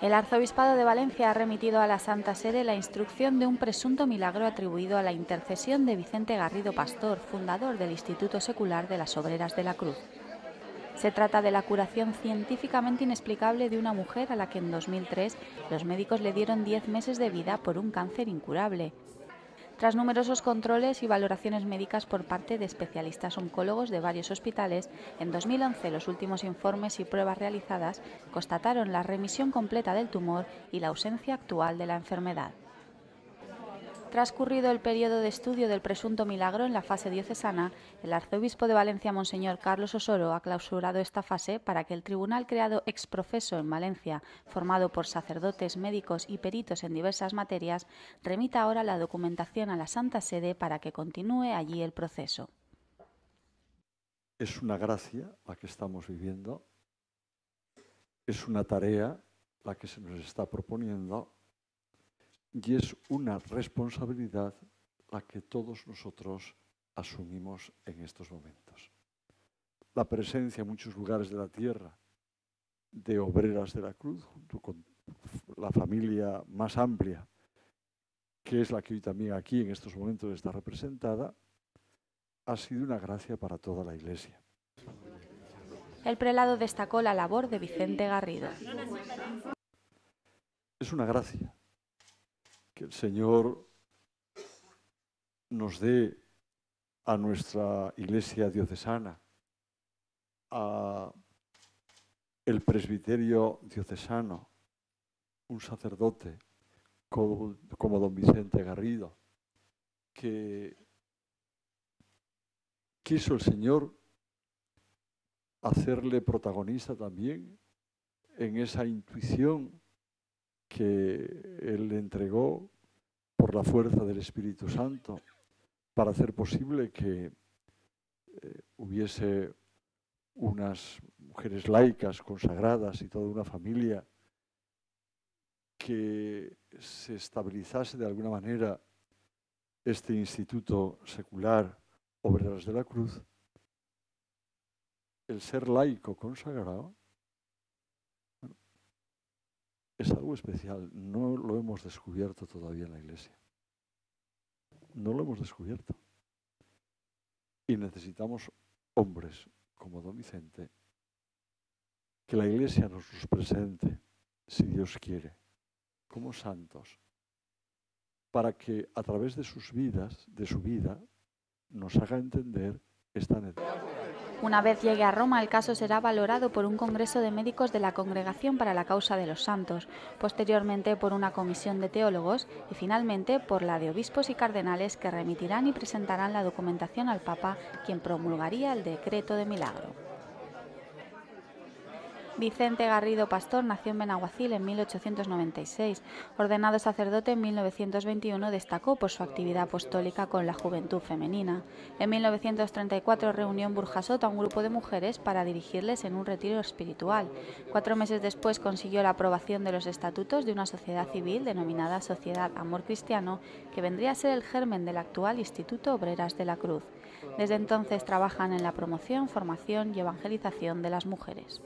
El Arzobispado de Valencia ha remitido a la Santa Sede la instrucción de un presunto milagro atribuido a la intercesión de Vicente Garrido Pastor, fundador del Instituto Secular de las Obreras de la Cruz. Se trata de la curación científicamente inexplicable de una mujer a la que en 2003 los médicos le dieron 10 meses de vida por un cáncer incurable. Tras numerosos controles y valoraciones médicas por parte de especialistas oncólogos de varios hospitales, en 2011 los últimos informes y pruebas realizadas constataron la remisión completa del tumor y la ausencia actual de la enfermedad. Transcurrido el periodo de estudio del presunto milagro en la fase diocesana, el arzobispo de Valencia, Monseñor Carlos Osoro, ha clausurado esta fase para que el tribunal creado ex profeso en Valencia, formado por sacerdotes, médicos y peritos en diversas materias, remita ahora la documentación a la Santa Sede para que continúe allí el proceso. Es una gracia la que estamos viviendo, es una tarea la que se nos está proponiendo y es una responsabilidad la que todos nosotros asumimos en estos momentos. La presencia en muchos lugares de la tierra de obreras de la cruz, junto con la familia más amplia, que es la que hoy también aquí en estos momentos está representada, ha sido una gracia para toda la Iglesia. El prelado destacó la labor de Vicente Garrido. Es una gracia que el Señor nos dé a nuestra iglesia diocesana, a el presbiterio diocesano, un sacerdote como, como don Vicente Garrido, que quiso el Señor hacerle protagonista también en esa intuición que Él entregó por la fuerza del Espíritu Santo para hacer posible que eh, hubiese unas mujeres laicas, consagradas y toda una familia que se estabilizase de alguna manera este instituto secular Obreras de la Cruz, el ser laico consagrado es algo especial. No lo hemos descubierto todavía en la Iglesia. No lo hemos descubierto. Y necesitamos hombres como Don Vicente, que la Iglesia nos los presente, si Dios quiere, como santos, para que a través de sus vidas, de su vida, nos haga entender esta necesidad. Una vez llegue a Roma, el caso será valorado por un Congreso de Médicos de la Congregación para la Causa de los Santos, posteriormente por una comisión de teólogos y finalmente por la de obispos y cardenales que remitirán y presentarán la documentación al Papa, quien promulgaría el decreto de milagro. Vicente Garrido Pastor nació en Benaguacil en 1896. Ordenado sacerdote en 1921, destacó por su actividad apostólica con la juventud femenina. En 1934 reunió en Burjasot a un grupo de mujeres para dirigirles en un retiro espiritual. Cuatro meses después consiguió la aprobación de los estatutos de una sociedad civil denominada Sociedad Amor Cristiano, que vendría a ser el germen del actual Instituto Obreras de la Cruz. Desde entonces trabajan en la promoción, formación y evangelización de las mujeres.